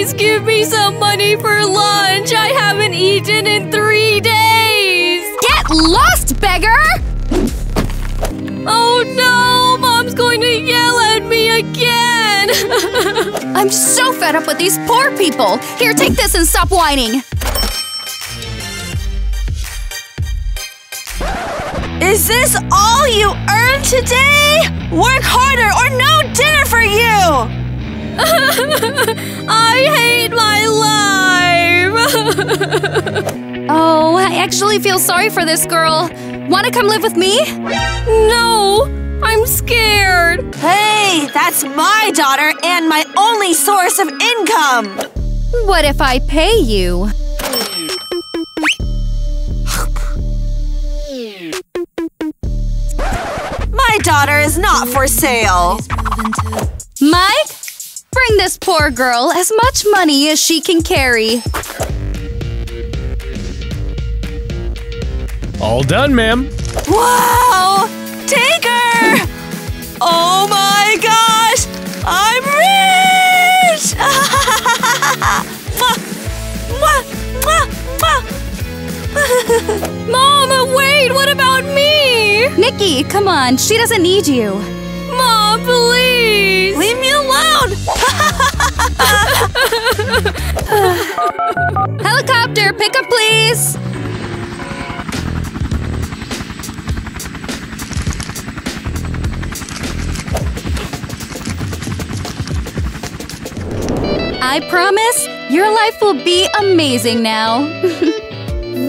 Please give me some money for lunch. I haven't eaten in three days. Get lost, beggar! Oh no! Mom's going to yell at me again! I'm so fed up with these poor people! Here, take this and stop whining! Is this all you earned today? Work harder or no dinner for you! I hate my life! oh, I actually feel sorry for this girl. Wanna come live with me? No! I'm scared! Hey, that's my daughter and my only source of income! What if I pay you? My daughter is not for sale. This poor girl as much money as she can carry. All done, ma'am. Wow! Take her! Oh my gosh! I'm rich! Mom, wait! What about me? Nikki, come on, she doesn't need you. Mom, please! Leave me alone! Helicopter, pick up please! I promise, your life will be amazing now.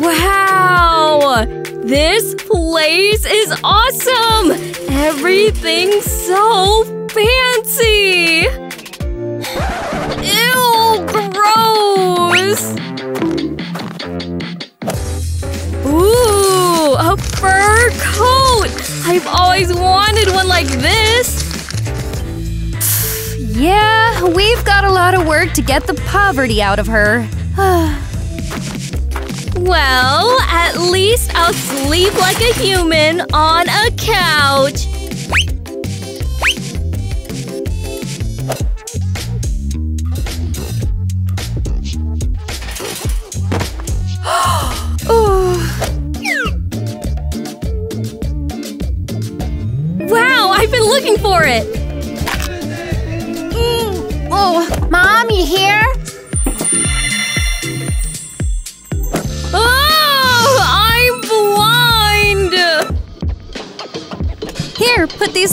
Wow! This place is awesome! Everything's so fancy! Ew, gross! Ooh, a fur coat! I've always wanted one like this! yeah, we've got a lot of work to get the poverty out of her. Well, at least I'll sleep like a human on a couch.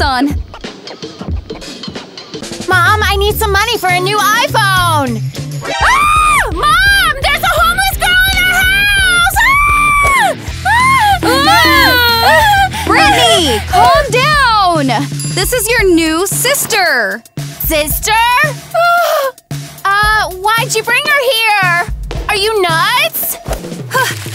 On. Mom, I need some money for a new iPhone! Ah! Mom! There's a homeless girl in our house! Ah! Ah! Brittany, calm down! This is your new sister. Sister? uh, why'd you bring her here? Are you nuts?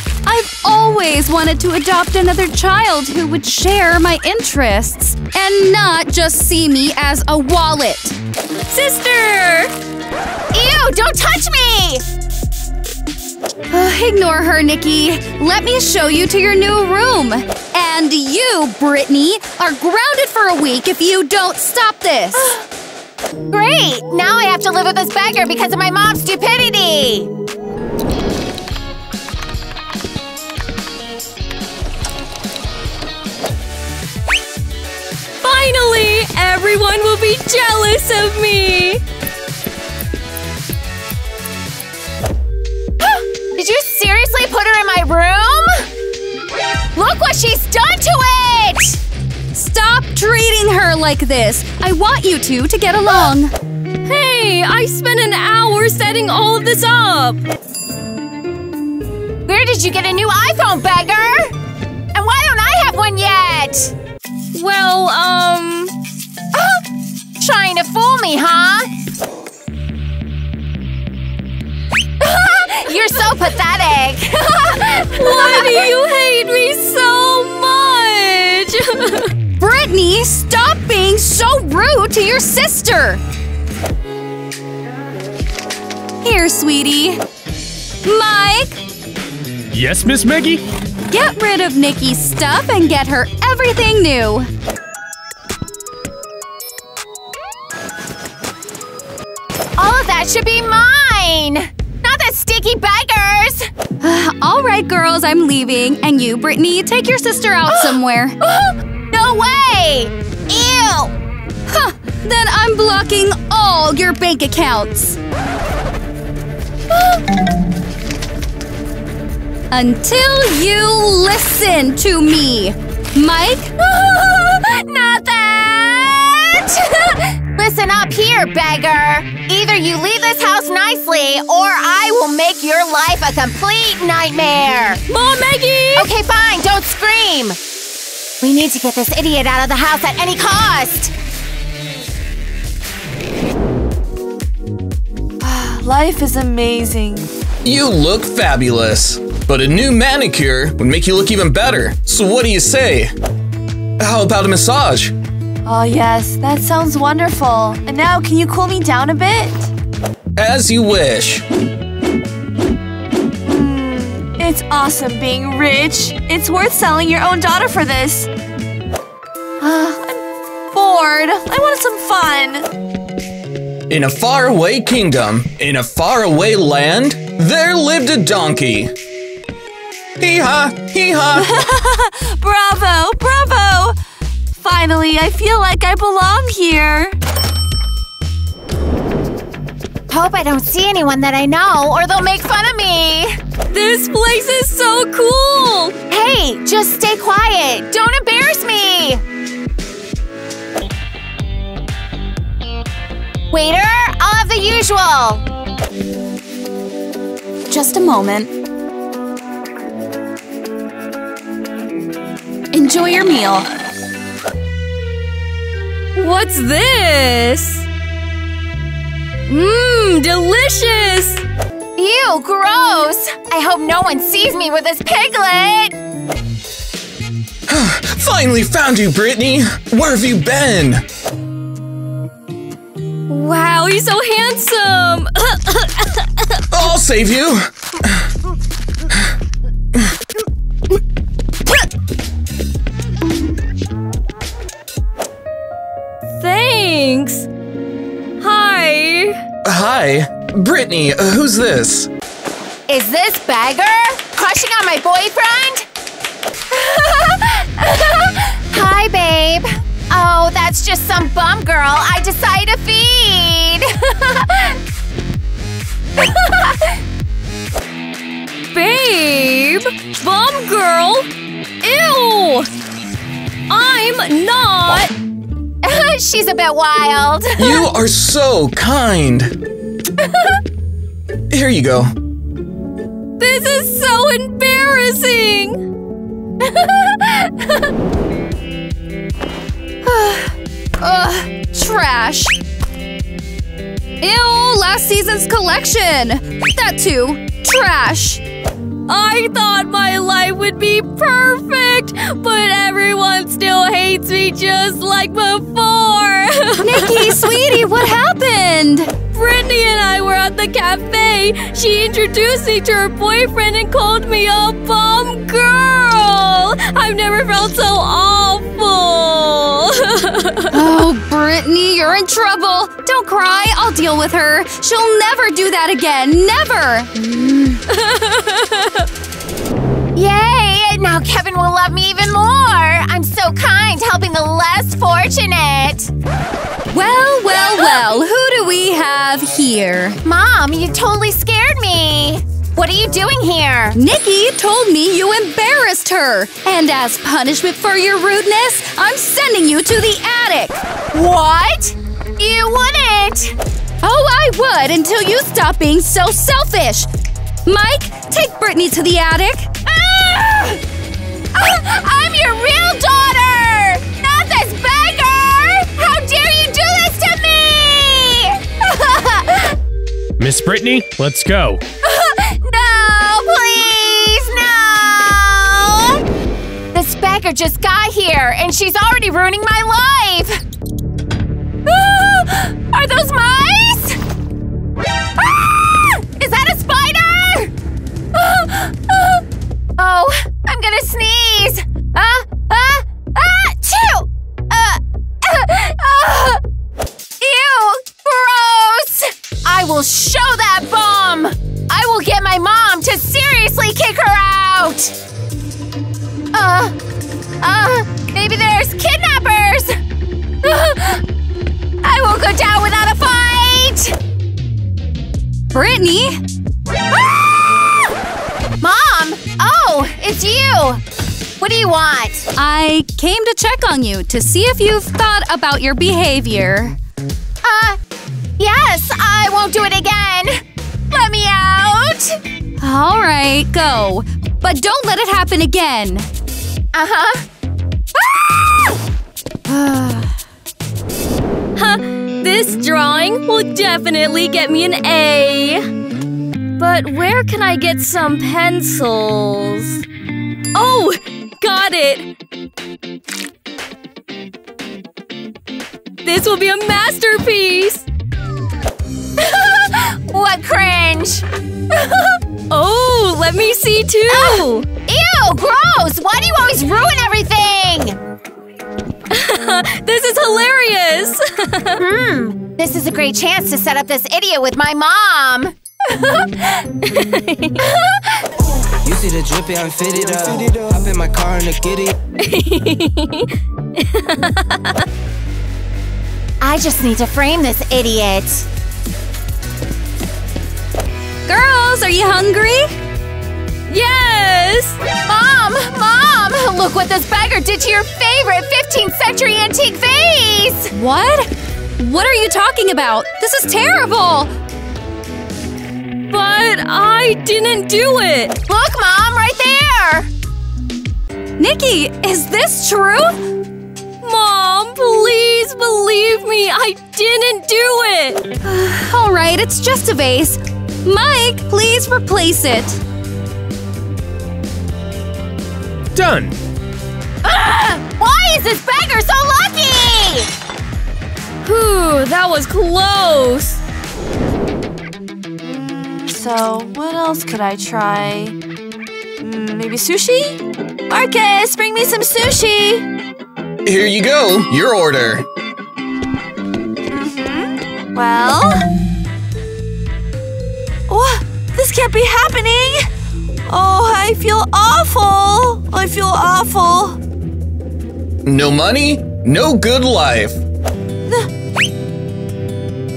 I've always wanted to adopt another child who would share my interests and not just see me as a wallet. Sister! Ew, don't touch me! Uh, ignore her, Nikki. Let me show you to your new room. And you, Brittany, are grounded for a week if you don't stop this. Great! Now I have to live with this beggar because of my mom's stupidity! Finally, everyone will be jealous of me. Did you seriously put her in my room? Look what she's done to it! Stop treating her like this. I want you two to get along. Hey, I spent an hour setting all of this up. Where did you get a new iPhone, beggar? And why don't I have one yet? Well, um, Trying to fool me, huh? You're so pathetic! why do you hate me so much? Brittany, stop being so rude to your sister. Here, sweetie. Mike, Yes, Miss Maggie? Get rid of Nikki's stuff and get her everything new. All of that should be mine! Not the sticky beggars! All right, girls, I'm leaving. And you, Brittany, take your sister out somewhere. no way! Ew! Huh, then I'm blocking all your bank accounts. Until you listen to me. Mike? Not that! Listen up here, beggar! Either you leave this house nicely, or I will make your life a complete nightmare! Mom, Maggie! Okay, fine, don't scream! We need to get this idiot out of the house at any cost! Life is amazing. You look fabulous, but a new manicure would make you look even better. So what do you say? How about a massage? Oh, yes, that sounds wonderful. And now, can you cool me down a bit? As you wish. It's awesome being rich. It's worth selling your own daughter for this. Uh, I'm bored. I want some fun. In a faraway kingdom, in a faraway land, there lived a donkey. Hee ha, hee ha. Bravo, bravo! Finally, I feel like I belong here. Hope I don't see anyone that I know, or they'll make fun of me! This place is so cool! Hey, just stay quiet! Don't embarrass me! Waiter, I'll have the usual! Just a moment. Enjoy your meal. What's this? Mmm, delicious! Ew, gross! I hope no one sees me with this piglet! Finally found you, Brittany. Where have you been? Wow, he's so handsome! I'll save you. Brittany. who's this? Is this beggar crushing on my boyfriend? Hi, babe. Oh, that's just some bum girl I decided to feed. Babe! Bum girl! Ew! I'm not! She's a bit wild. You are so kind. Here you go. This is so embarrassing! Ugh, uh, uh, trash. Ew, last season's collection. That too. Trash. I thought my life would be perfect, but everyone still hates me just like before. Nikki, sweetie, what happened? Brittany and I were at the cafe. She introduced me to her boyfriend and called me a bum girl. I've never felt so awful. Oh, Brittany, you're in trouble. Don't cry. I'll deal with her. She'll never do that again. Never. Yay! Now Kevin will love me even more. I'm so kind, helping the less fortunate. Well, well, well. Who do we have here? Mom, you totally scared me. What are you doing here? Nikki told me you embarrassed her. And as punishment for your rudeness, I'm sending you to the attic. What? You wouldn't. Oh, I would until you stop being so selfish. Mike, take Brittany to the attic. Ah! Ah, I'm your real daughter! Miss Brittany, let's go. no, please, no! This beggar just got here, and she's already ruining my life! Are those mice? To see if you've thought about your behavior. Uh, yes, I won't do it again! Let me out! All right, go. But don't let it happen again. Uh-huh. Ah! Huh, this drawing will definitely get me an A. But where can I get some pencils? Oh, got it! This will be a masterpiece! What cringe! Oh, let me see too! Ew, gross! Why do you always ruin everything? This is hilarious! Hmm, this is a great chance to set up this idiot with my mom. You see the drippy, I'm fitted up. Hop in my car and a giddy. I just need to frame this idiot. Girls, are you hungry? yes! Mom! Mom! Look what this beggar did to your favorite 15th century antique vase! What? What are you talking about? This is terrible! But I didn't do it! Look, Mom, right there! Nikki, is this true? Mom, please believe me, I didn't do it! All right, it's just a vase. Mike, please replace it. Done. Why is this beggar so lucky? Whew, that was close! So, what else could I try? Mm, maybe sushi? Marcus, bring me some sushi! Here you go, your order. Mm-hmm. Well? What? This can't be happening! Oh, I feel awful! I feel awful. No money, no good life.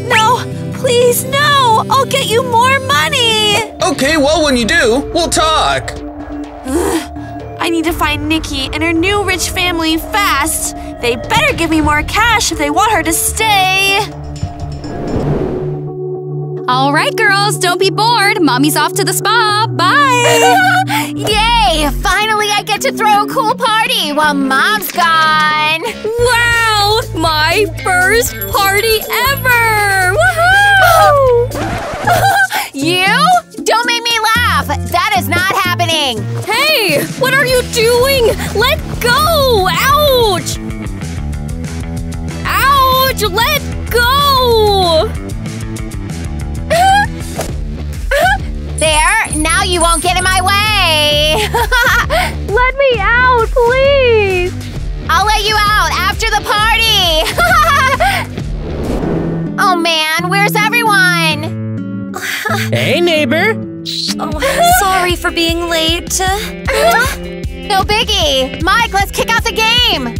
No, please, no! I'll get you more money! Okay, well, when you do, we'll talk. I need to find Nikki and her new rich family fast. They better give me more cash if they want her to stay. All right, girls, don't be bored. Mommy's off to the spa. Bye. Yay! Finally, I get to throw a cool party while Mom's gone. Wow! My first party ever! Woohoo! You? Don't make me. That is not happening. Hey! What are you doing? Let go! Ouch! Ouch! Let go! There, now you won't get in my way. Let me out, please! I'll let you out after the party. oh man, where's everyone? Hey, neighbor. Oh, sorry for being late. No biggie. Mike, let's kick out the game.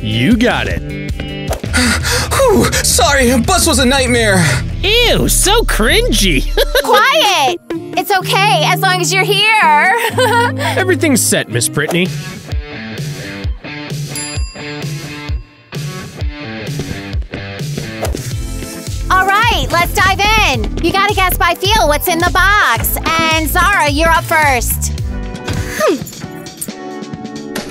You got it. Whew, sorry, bus was a nightmare. Ew, so cringy. Quiet. It's okay as long as you're here. Everything's set, Miss Brittany. Let's dive in. You gotta guess by feel what's in the box. And Zara, you're up first.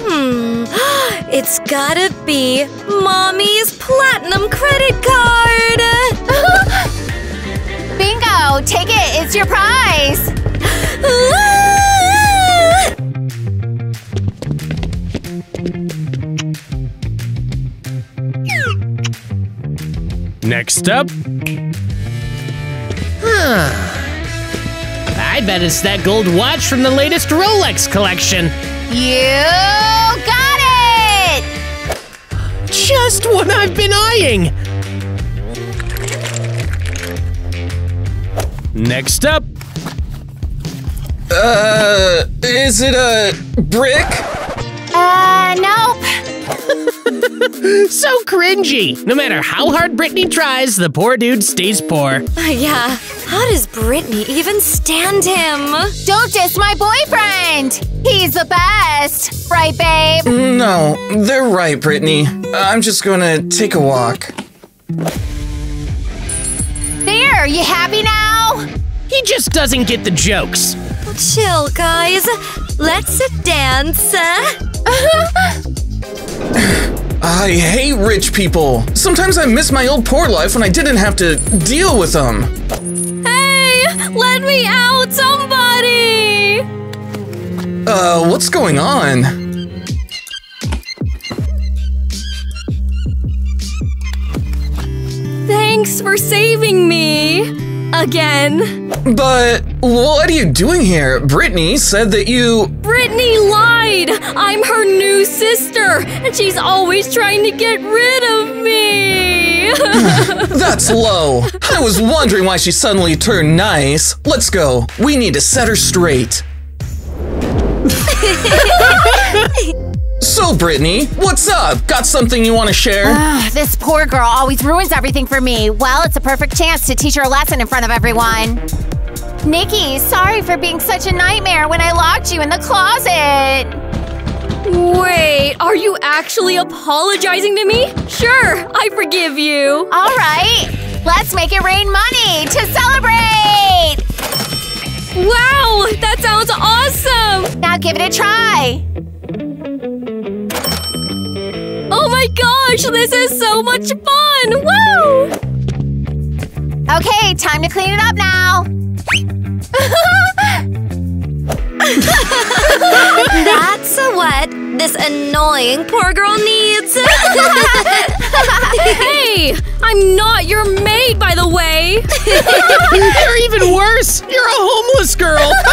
Hmm. It's gotta be Mommy's Platinum credit card! Bingo, take it. It's your prize. Next up. I bet it's that gold watch from the latest Rolex collection. You got it. Just what I've been eyeing. Uh, Uh, is it a brick? Uh, nope. So cringy. No matter how hard Brittany tries, the poor dude stays poor. yeah, how does Brittany even stand him? Don't diss my boyfriend. He's the best. Right, babe? No, they're right, Brittany. I'm just gonna take a walk. There, you happy now? He just doesn't get the jokes. Chill, guys. Let's dance. I hate rich people. Sometimes I miss my old poor life when I didn't have to deal with them. Me out, somebody! Uh, what's going on? Thanks for saving me. Again. But what are you doing here? Brittany said that you. Brittany lied! I'm her new sister, and she's always trying to get rid of me! That's low. I was wondering why she suddenly turned nice. Let's go. We need to set her straight. so, Brittany, what's up? Got something you want to share? Ugh, this poor girl always ruins everything for me. Well, it's a perfect chance to teach her a lesson in front of everyone. Nikki, sorry for being such a nightmare when I locked you in the closet. Wait, are you actually apologizing to me? Sure, I forgive you. All right, let's make it rain money to celebrate. Wow, that sounds awesome! Now give it a try. Oh my gosh, this is so much fun! Woo! Okay, time to clean it up now. That's what this annoying poor girl needs. hey, I'm not your maid, by the way. You're even worse. You're a homeless girl.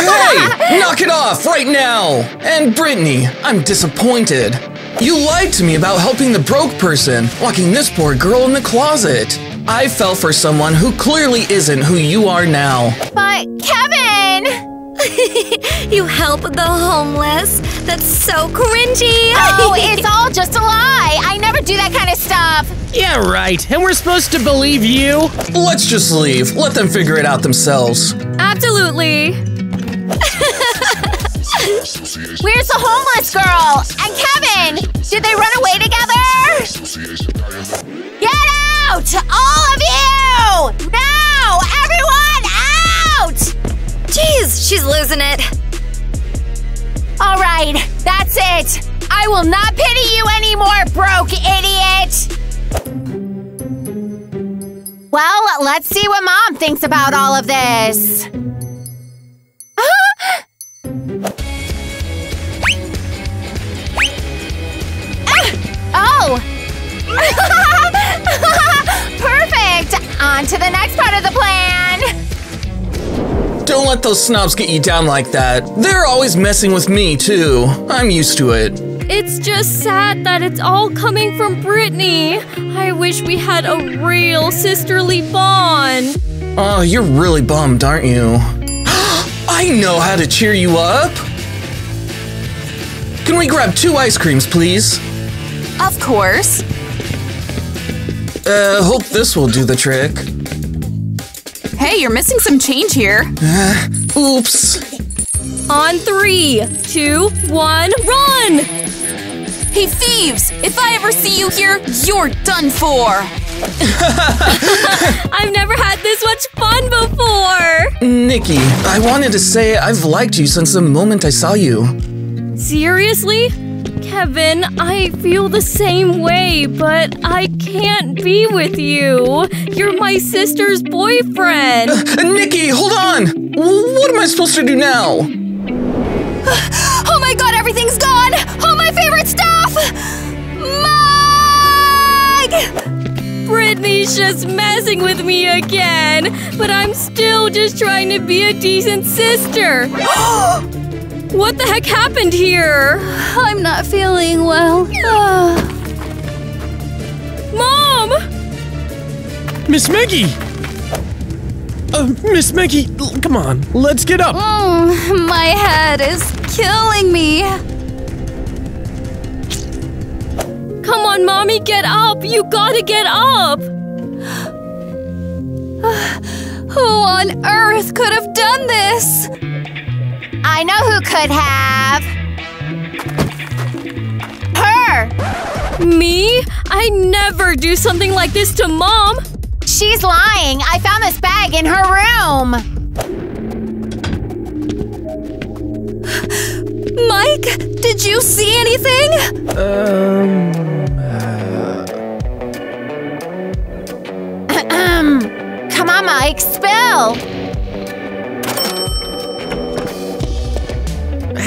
Hey, knock it off right now! And Brittany, I'm disappointed. You lied to me about helping the broke person, locking this poor girl in the closet. I fell for someone who clearly isn't who you are now. But Kevin! you help the homeless. That's so cringy. Oh, it's all just a lie. I never do that kind of stuff. yeah, right. And we're supposed to believe you? Let's just leave. Let them figure it out themselves. Absolutely. Where's the homeless girl? And Kevin? Did they run away together? Get out! All of you! Now! She's losing it. All right, that's it. I will not pity you anymore, broke idiot. Well, let's see what mom thinks about all of this. Oh! Perfect! On to the next part of the plan! Don't let those snobs get you down like that. They're always messing with me, too. I'm used to it. It's just sad that it's all coming from Brittany. I wish we had a real sisterly bond. Oh, you're really bummed, aren't you? I know how to cheer you up! Can we grab two ice creams, please? Of course. Uh, hope this will do the trick. Hey, you're missing some change here. Oops. On three, two, one, run! Hey, thieves! If I ever see you here, you're done for! I've never had this much fun before! Nikki, I wanted to say I've liked you since the moment I saw you. Seriously? Kevin, I feel the same way, but I can't be with you. You're my sister's boyfriend. Uh, Nikki, hold on! What am I supposed to do now? Oh my god, everything's gone! All my favorite stuff! Mug! Brittany's just messing with me again, but I'm still just trying to be a decent sister. what the heck happened here? I'm not feeling well. Ah. Mom! Miss Maggie! Uh, Miss Maggie, come on, let's get up. Mm, my head is killing me. Come on, mommy, get up! You gotta get up! Who on earth could have done this? I know who could have. Her! Me? I never do something like this to mom! She's lying. I found this bag in her room. Mike, did you see anything? Um. Uh... Come on, Mike, spill.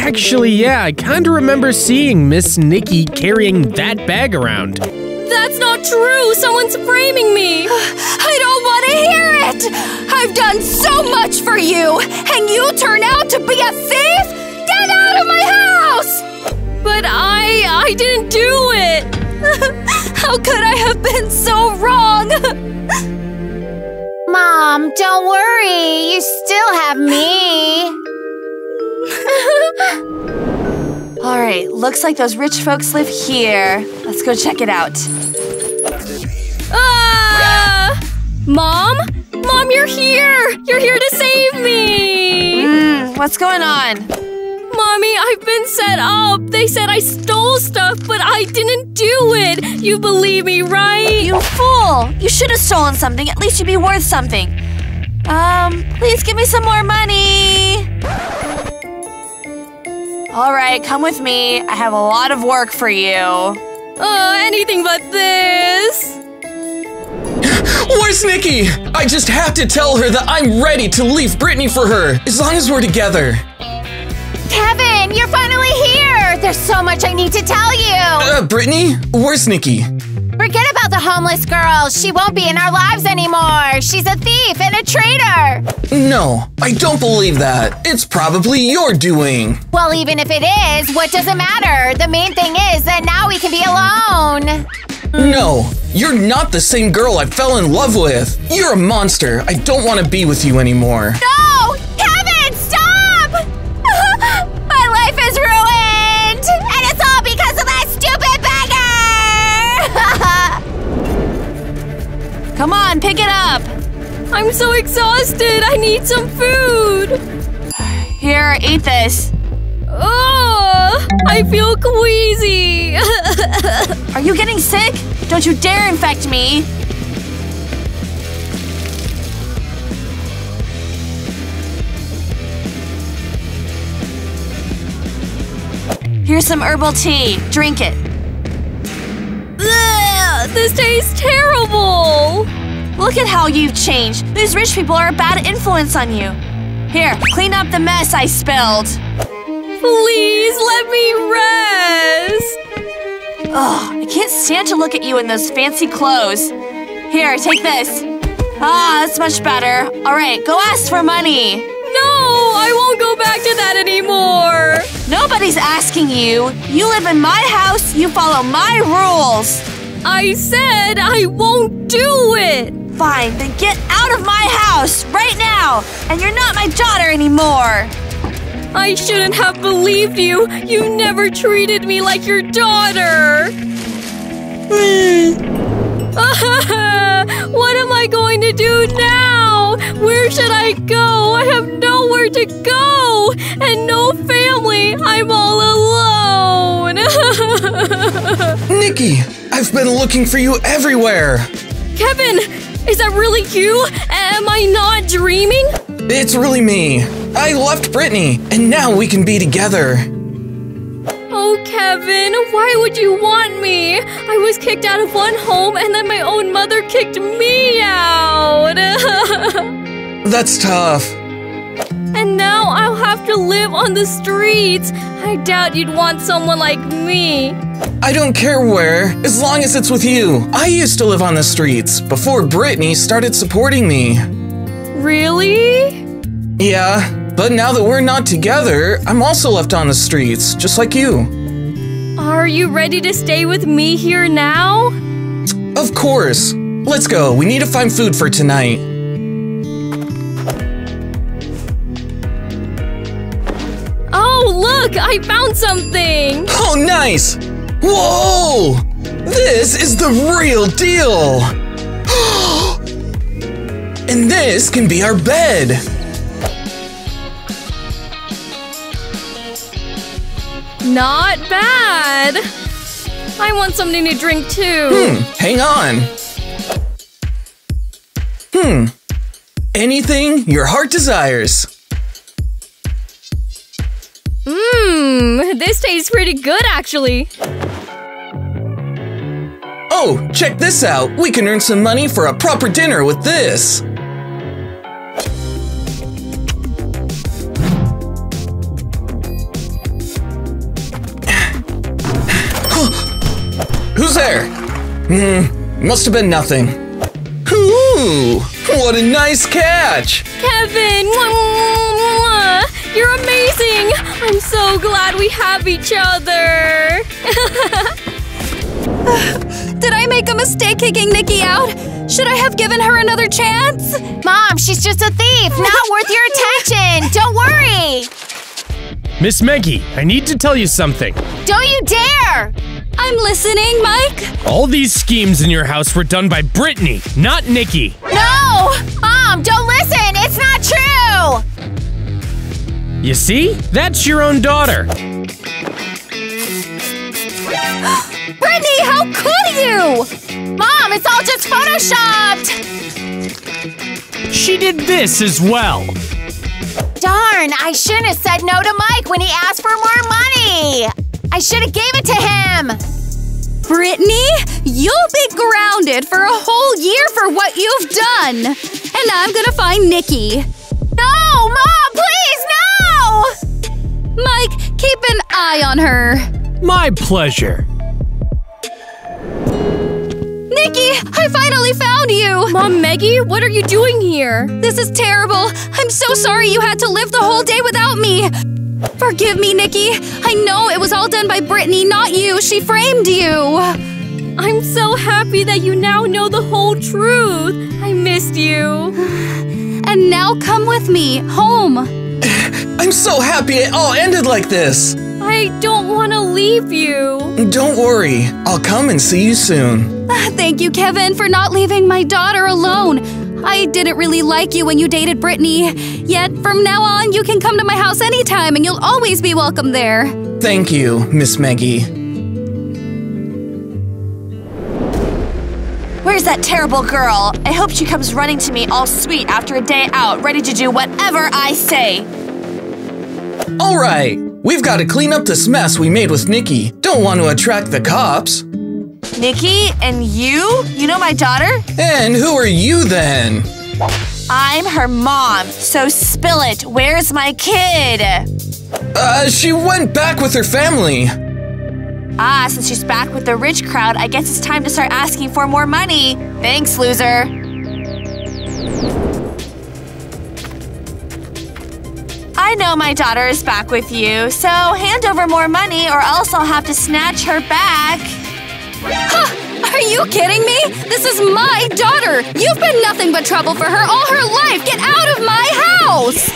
Actually, yeah, I kinda remember seeing Miss Nikki carrying that bag around. That's not true! Someone's framing me! I don't want to hear it! I've done so much for you, and you turn out to be a thief? Get out of my house! But I. I didn't do it! How could I have been so wrong? Mom, don't worry. You still have me. All right, looks like those rich folks live here. Let's go check it out. Ah! Mom? Mom, you're here! You're here to save me! Hmm, what's going on? Mommy, I've been set up! They said I stole stuff, but I didn't do it! You believe me, right? You fool! You should have stolen something. At least you'd be worth something. Um, please give me some more money. All right, come with me. I have a lot of work for you. Oh, anything but this! Where's Nikki? I just have to tell her that I'm ready to leave Brittany for her, as long as we're together. Kevin, you're finally here. There's so much I need to tell you. Uh, Brittany, where's Nikki? Forget about the homeless girl. She won't be in our lives anymore. She's a thief and a traitor. No, I don't believe that. It's probably your doing. Well, even if it is, what does it matter? The main thing is that now we can be alone. No, you're not the same girl I fell in love with. You're a monster. I don't want to be with you anymore. No! Come on, pick it up. I'm so exhausted! I need some food! Here, eat this. Oh, I feel queasy! Are you getting sick? Don't you dare infect me. Here's some herbal tea. Drink it. This tastes terrible! Look at how you've changed. These rich people are a bad influence on you. Here, clean up the mess I spilled. Please let me rest! Ugh, I can't stand to look at you in those fancy clothes. Here, take this. Ah, that's much better. All right, go ask for money. No, I won't go back to that anymore! Nobody's asking you. You live in my house, you follow my rules. I said I won't do it! Fine, then get out of my house right now. And you're not my daughter anymore. I shouldn't have believed you! You never treated me like your daughter! what am I going to do now? Where should I go? I have nowhere to go! And no family! I'm all alone! Nikki, I've been looking for you everywhere. Kevin! Is that really you? Am I not dreaming? It's really me. I left Brittany, and now we can be together. Oh, Kevin, why would you want me? I was kicked out of one home and then my own mother kicked me out. That's tough. and now I'll have to live on the streets. I doubt you'd want someone like me. I don't care where, as long as it's with you. I used to live on the streets before Brittany started supporting me. Really? Yeah, but now that we're not together, I'm also left on the streets, just like you. Are you ready to stay with me here now? Of course. Let's go. We need to find food for tonight. Oh, look! I found something! Oh, nice! Whoa! This is the real deal! and this can be our bed! Not bad! I want something to drink too. Hmm, hang on. Hmm. Anything your heart desires. Mmm, this tastes pretty good actually. Oh, check this out. We can earn some money for a proper dinner with this. There? Hmm, must have been nothing. Ooh, what a nice catch! Kevin! You're amazing! I'm so glad we have each other! Did I make a mistake kicking Nikki out? Should I have given her another chance? Mom, she's just a thief, not worth your attention. Don't worry. Miss Maggie, I need to tell you something. Don't you dare! I'm listening, Mike. All these schemes in your house were done by Brittany, not Nikki. No! Mom, don't listen! It's not true! You see? That's your own daughter. Brittany, how could you? Mom, it's all just photoshopped! She did this as well. Darn, I shouldn't have said no to Mike when he asked for more money! I should have gave it to him! Brittany, you'll be grounded for a whole year for what you've done. And I'm gonna find Nikki. No, Mom, please, no! Mike, keep an eye on her. My pleasure. Nikki, I finally found you! Mom, Maggie, what are you doing here? This is terrible. I'm so sorry you had to live the whole day without me. Forgive me, Nikki. I know it was all done by Brittany, not you. She framed you. I'm so happy that you now know the whole truth. I missed you. And now come with me home. I'm so happy it all ended like this. I don't want to leave you. Don't worry, I'll come and see you soon. Thank you, Kevin, for not leaving my daughter alone. I didn't really like you when you dated Brittany. Yet from now on, you can come to my house anytime and you'll always be welcome there. Thank you, Miss Maggie. Where's that terrible girl? I hope she comes running to me all sweet after a day out, ready to do whatever I say. All right, we've got to clean up this mess we made with Nikki. Don't want to attract the cops. Nikki, and you? You know my daughter? And who are you then? I'm her mom, so spill it. Where's my kid? Uh, she went back with her family. Ah, since she's back with the rich crowd, I guess it's time to start asking for more money. Thanks, loser. I know my daughter is back with you, so hand over more money or else I'll have to snatch her back. Are you kidding me? This is my daughter. You've been nothing but trouble for her all her life. Get out of my house.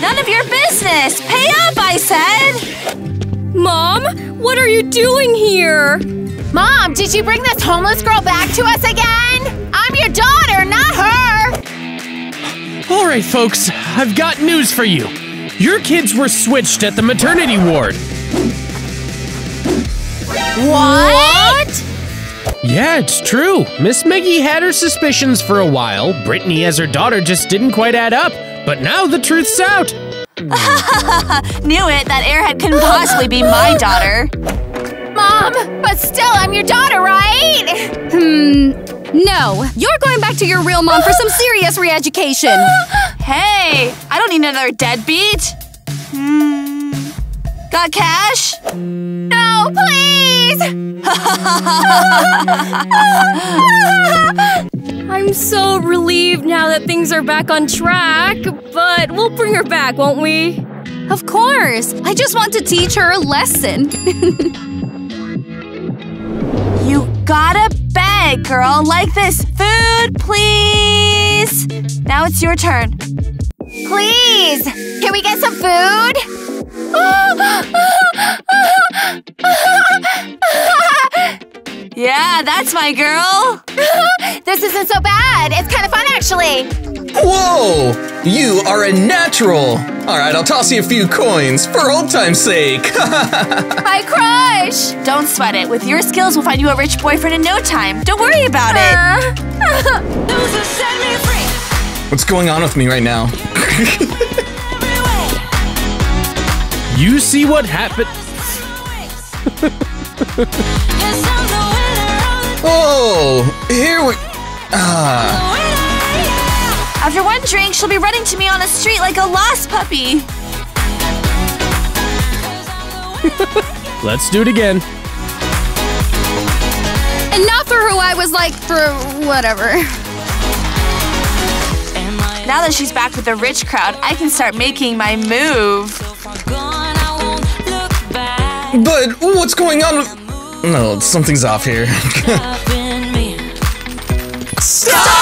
None of your business. Pay up, I said. Mom, what are you doing here? Mom, did you bring this homeless girl back to us again? I'm your daughter, not her! All right, folks, I've got news for you. Your kids were switched at the maternity ward. What? Yeah, it's true. Miss Maggie had her suspicions for a while. Brittany as her daughter just didn't quite add up. But now the truth's out. Knew it, that airhead couldn't possibly be my daughter. Mom, but still, I'm your daughter, right? Hmm. No. You're going back to your real mom for some serious re-education. Hey, I don't need another deadbeat. Hmm. Got cash? No, please! I'm so relieved now that things are back on track, but we'll bring her back, won't we? Of course. I just want to teach her a lesson. You gotta beg, girl, like this. Food, please. Now it's your turn. Please! Can we get some food? Yeah, that's my girl. This isn't so bad. It's kind of fun, actually. Whoa! You are a natural! Alright, I'll toss you a few coins for old time's sake. My crush. Don't sweat it. With your skills, we'll find you a rich boyfriend in no time. Don't worry about it. What's going on with me right now? You see what happened? Oh, here we. Ah. After one drink, she'll be running to me on the street like a lost puppy. Let's do it again. And not for who I was like for whatever. Now that she's back with the rich crowd, I can start making my move. But what's going on. No, something's off here. Stop!